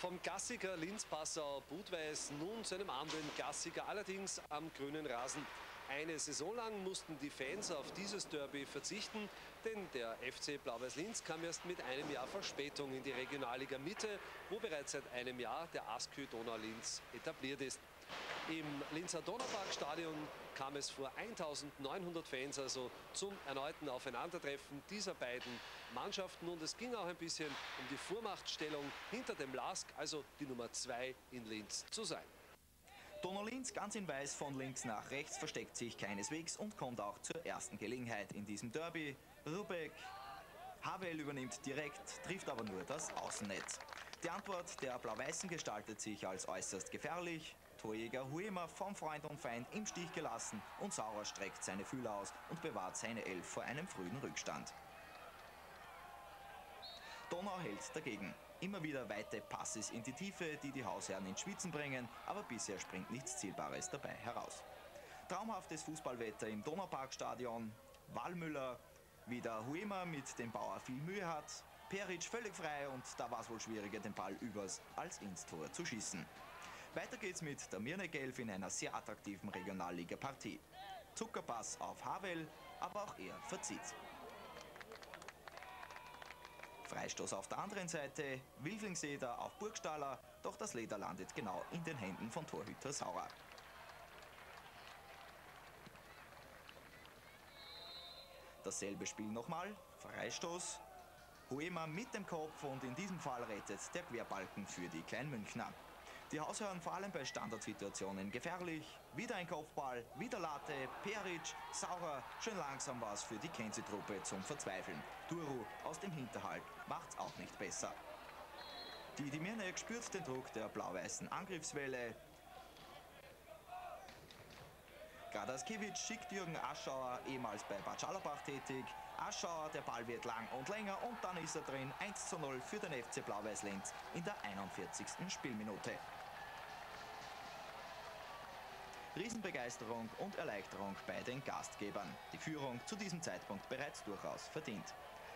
Vom Gassiger Linz-Passau Budweis nun zu einem anderen Gassiger, allerdings am grünen Rasen. Eine Saison lang mussten die Fans auf dieses Derby verzichten, denn der FC Blau-Weiß-Linz kam erst mit einem Jahr Verspätung in die Regionalliga Mitte, wo bereits seit einem Jahr der ASKÜ Donau-Linz etabliert ist. Im Linzer Donauparkstadion kam es vor 1900 Fans also zum erneuten Aufeinandertreffen dieser beiden Mannschaften und es ging auch ein bisschen um die Vormachtstellung hinter dem Lask, also die Nummer 2 in Linz zu sein. Donau Linz ganz in weiß von links nach rechts versteckt sich keineswegs und kommt auch zur ersten Gelegenheit in diesem Derby. Rubeck, Havel übernimmt direkt, trifft aber nur das Außennetz. Die Antwort der Blau-Weißen gestaltet sich als äußerst gefährlich. Torjäger Huema vom Freund und Feind im Stich gelassen und Saurer streckt seine Fühler aus und bewahrt seine Elf vor einem frühen Rückstand. Donau hält dagegen. Immer wieder weite Passes in die Tiefe, die die Hausherren ins Schwitzen bringen, aber bisher springt nichts Zielbares dabei heraus. Traumhaftes Fußballwetter im Donauparkstadion. Wallmüller, wieder Huema mit dem Bauer viel Mühe hat. Peric völlig frei und da war es wohl schwieriger, den Ball übers als ins Tor zu schießen. Weiter geht's mit der Mirnegelf in einer sehr attraktiven Regionalliga-Partie. Zuckerpass auf Havel, aber auch er verzieht. Freistoß auf der anderen Seite, Wilflingseder auf Burgstaller, doch das Leder landet genau in den Händen von Torhüter Saurer. Dasselbe Spiel nochmal, Freistoß, Huema mit dem Kopf und in diesem Fall rettet der Querbalken für die Kleinmünchner. Die Haushören vor allem bei Standardsituationen gefährlich. Wieder ein Kopfball, wieder Latte, Peric, Saurer. Schön langsam war es für die Kenzi-Truppe zum Verzweifeln. Duru aus dem Hinterhalt macht's auch nicht besser. Die Dimirnek spürt den Druck der blau-weißen Angriffswelle. Gradaskiewicz schickt Jürgen Aschauer, ehemals bei Bad Schallerbach tätig. Aschauer, der Ball wird lang und länger und dann ist er drin. 1 zu 0 für den FC Blau-Weiß Linz in der 41. Spielminute. Riesenbegeisterung und Erleichterung bei den Gastgebern. Die Führung zu diesem Zeitpunkt bereits durchaus verdient.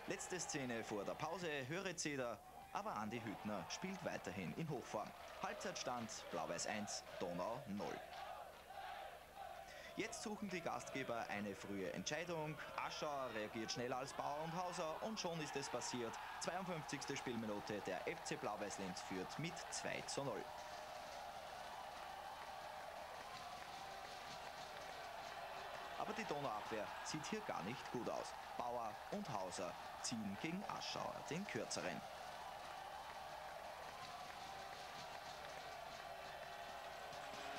Letzte Szene vor der Pause, höre Zeder, aber Andi Hüttner spielt weiterhin in Hochform. Halbzeitstand Blau-Weiß 1, Donau 0. Jetzt suchen die Gastgeber eine frühe Entscheidung. Aschauer reagiert schneller als Bauer und Hauser und schon ist es passiert. 52. Spielminute, der FC Blau-Weiß Linz führt mit 2 zu 0. Aber die Donauabwehr sieht hier gar nicht gut aus. Bauer und Hauser ziehen gegen Aschauer den kürzeren.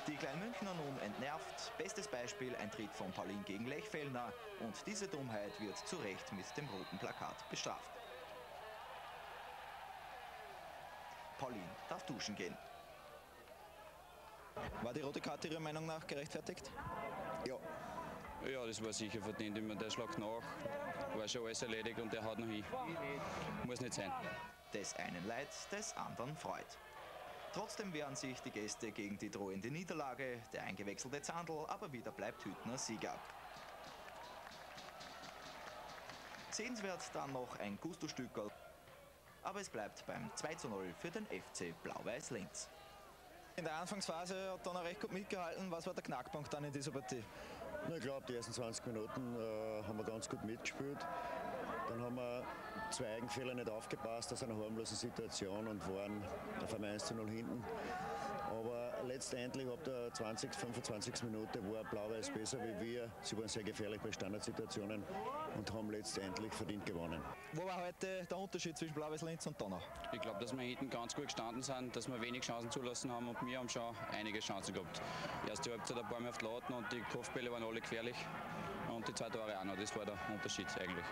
Die Kleinmünchner nun entnervt. Bestes Beispiel ein Trick von Paulin gegen Lechfellner. Und diese Dummheit wird zu Recht mit dem roten Plakat bestraft. Paulin darf duschen gehen. War die rote Karte Ihrer Meinung nach gerechtfertigt? Ja. Das war sicher verdient. Immer der Schlag nach, war schon alles erledigt und der haut noch hin. Muss nicht sein. Des einen Leid, des anderen Freud. Trotzdem wehren sich die Gäste gegen die drohende Niederlage, der eingewechselte Zandl, aber wieder bleibt Hüttner Sieger. Sehenswert dann noch ein Gusto-Stückerl, aber es bleibt beim 2 zu 0 für den FC Blau-Weiß Linz. In der Anfangsphase hat dann recht gut mitgehalten. Was war der Knackpunkt dann in dieser Partie? Na, ich glaube, die ersten 20 Minuten äh, haben wir ganz gut mitgespielt. Dann haben wir zwei Eigenfehler nicht aufgepasst aus einer harmlosen Situation und waren auf einmal 1 zu 0 hinten. Letztendlich ab der 20, 25. Minute war Blau-Weiß besser wie wir. Sie waren sehr gefährlich bei Standardsituationen und haben letztendlich verdient gewonnen. Wo war heute der Unterschied zwischen Blau-Weiß Linz und Donau? Ich glaube, dass wir hinten ganz gut gestanden sind, dass wir wenig Chancen zulassen haben und wir haben schon einige Chancen gehabt. Erste Halbzeit ein paar Mal auf die Lauten und die Kopfbälle waren alle gefährlich und die zwei Tore auch noch. Das war der Unterschied eigentlich.